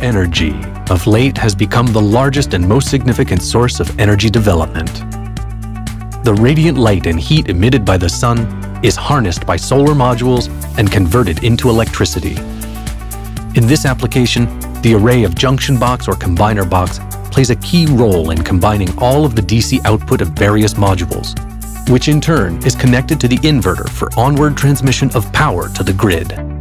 energy of late has become the largest and most significant source of energy development. The radiant light and heat emitted by the sun is harnessed by solar modules and converted into electricity. In this application, the array of junction box or combiner box plays a key role in combining all of the DC output of various modules, which in turn is connected to the inverter for onward transmission of power to the grid.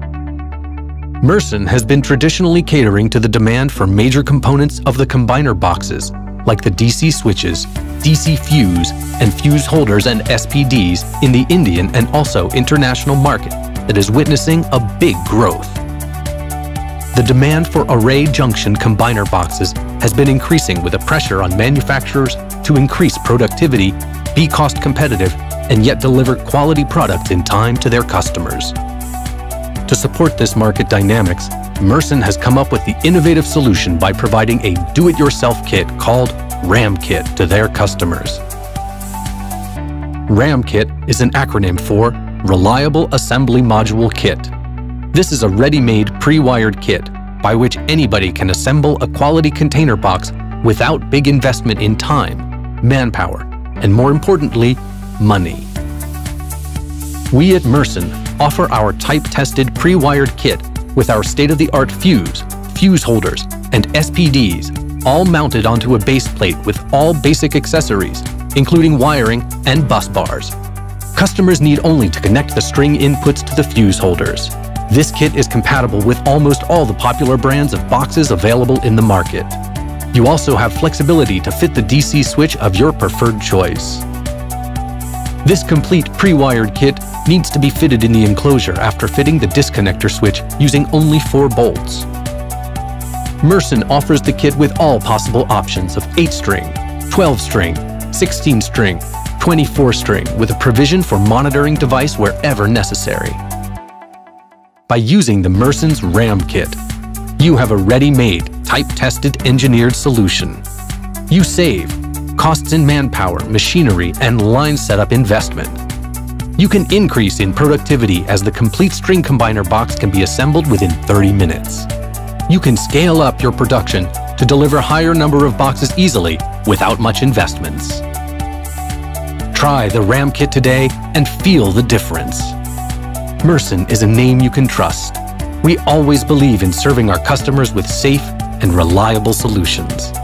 Mersen has been traditionally catering to the demand for major components of the combiner boxes, like the DC switches, DC fuse, and fuse holders and SPDs in the Indian and also international market that is witnessing a big growth. The demand for array junction combiner boxes has been increasing with a pressure on manufacturers to increase productivity, be cost competitive, and yet deliver quality product in time to their customers. To support this market dynamics, Mersen has come up with the innovative solution by providing a do-it-yourself kit called RAMKit to their customers. RAMKit is an acronym for Reliable Assembly Module Kit. This is a ready-made pre-wired kit by which anybody can assemble a quality combiner box without big investment in time, manpower, and more importantly, money. We at Mersen offer our type-tested pre-wired kit with our state-of-the-art fuse, fuse holders, and SPDs, all mounted onto a base plate with all basic accessories, including wiring and bus bars. Customers need only to connect the string inputs to the fuse holders. This kit is compatible with almost all the popular brands of boxes available in the market. You also have flexibility to fit the DC switch of your preferred choice. This complete pre-wired kit needs to be fitted in the enclosure after fitting the disconnector switch using only four bolts. Mersen offers the kit with all possible options of 8-string, 12-string, 16-string, 24-string with a provision for monitoring device wherever necessary. By using the Mersen's RAM kit, you have a ready-made, type-tested engineered solution. You save costs in manpower, machinery, and line setup investment. You can increase in productivity as the complete string combiner box can be assembled within 30 minutes. You can scale up your production to deliver higher number of boxes easily without much investments. Try the RAM kit today and feel the difference. Mersen is a name you can trust. We always believe in serving our customers with safe and reliable solutions.